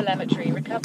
telemetry recovered.